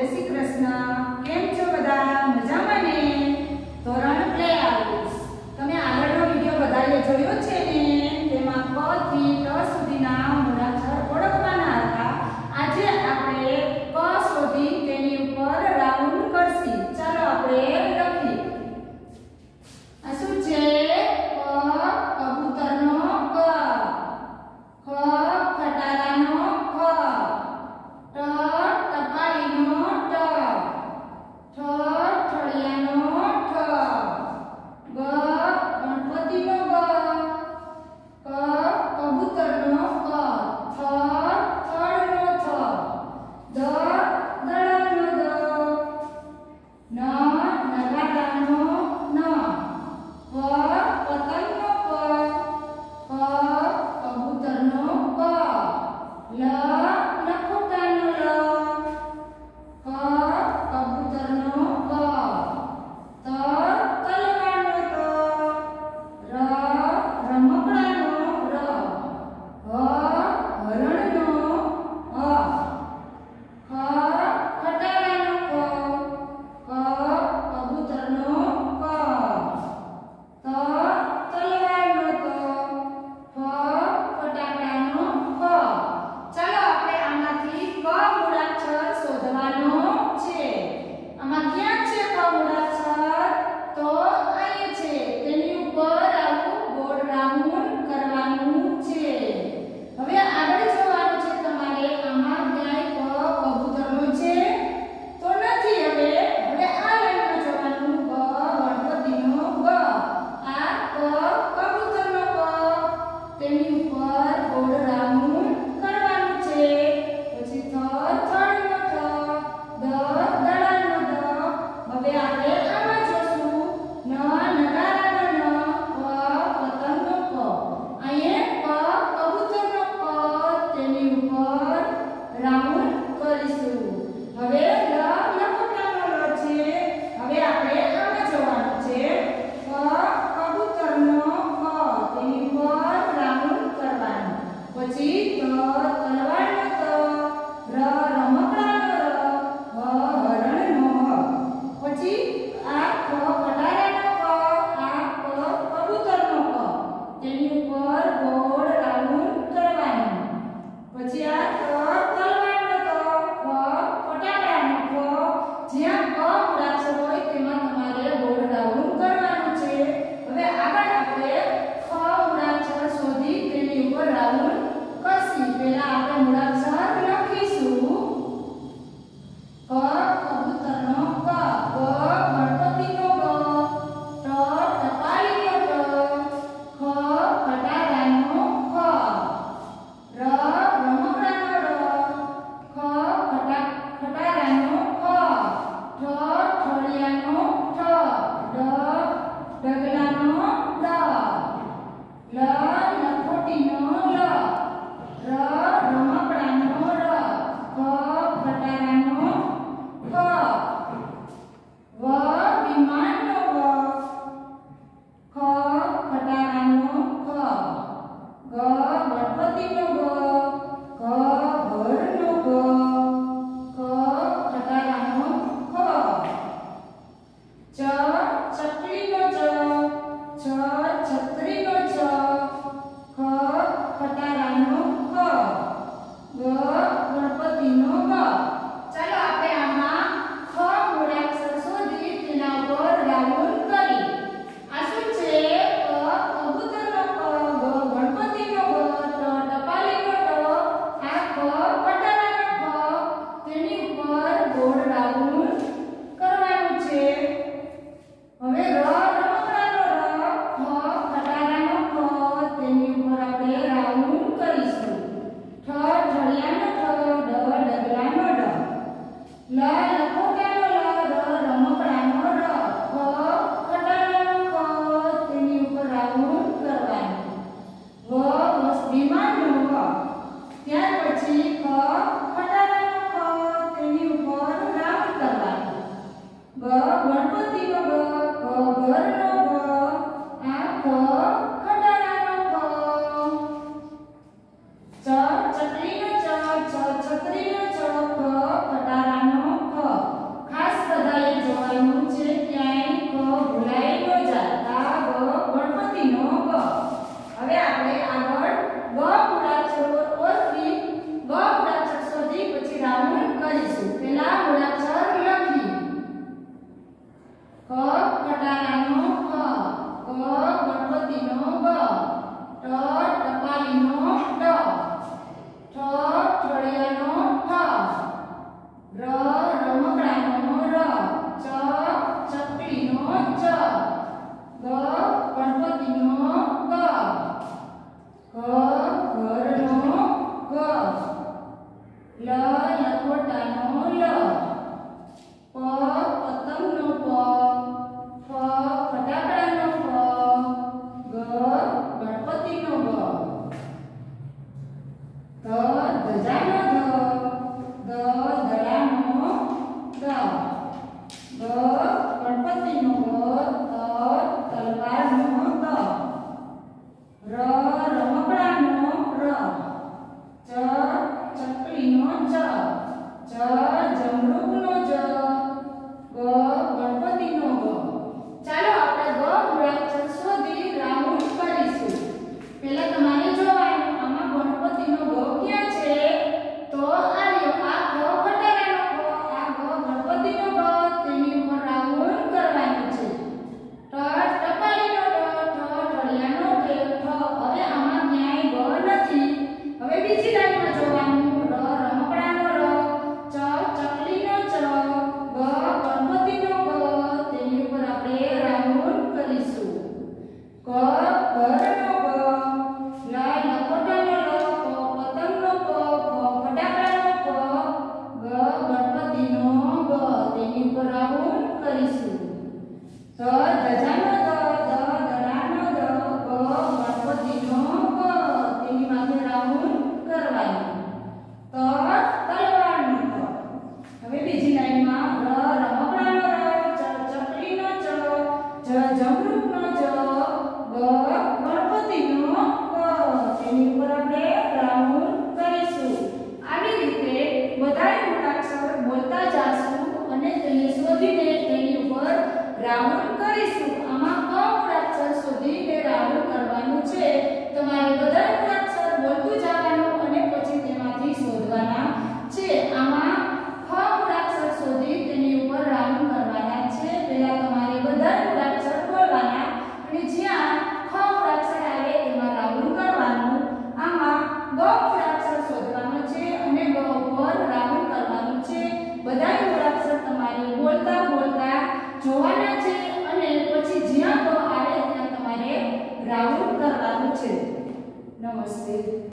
જય શ્રી કૃષ્ણ. કેમ છો બધા? મજામાં ને? ધોરણ પ્લે આવીશ. તમે આગળનો વીડિયો બધાએ જોયો છે ને? ચકલી Original બ મૂળાક્ષર શોધવાનો છે અને બ ઉપર કરવાનું છે. બધા મૂળાક્ષર તમારે બોલતા બોલતા જોવાના છે અને પછી જ્યાં બ આવે ત્યાં તમારે રાઉન્ડ કરવાનું છે. નમસ્તે.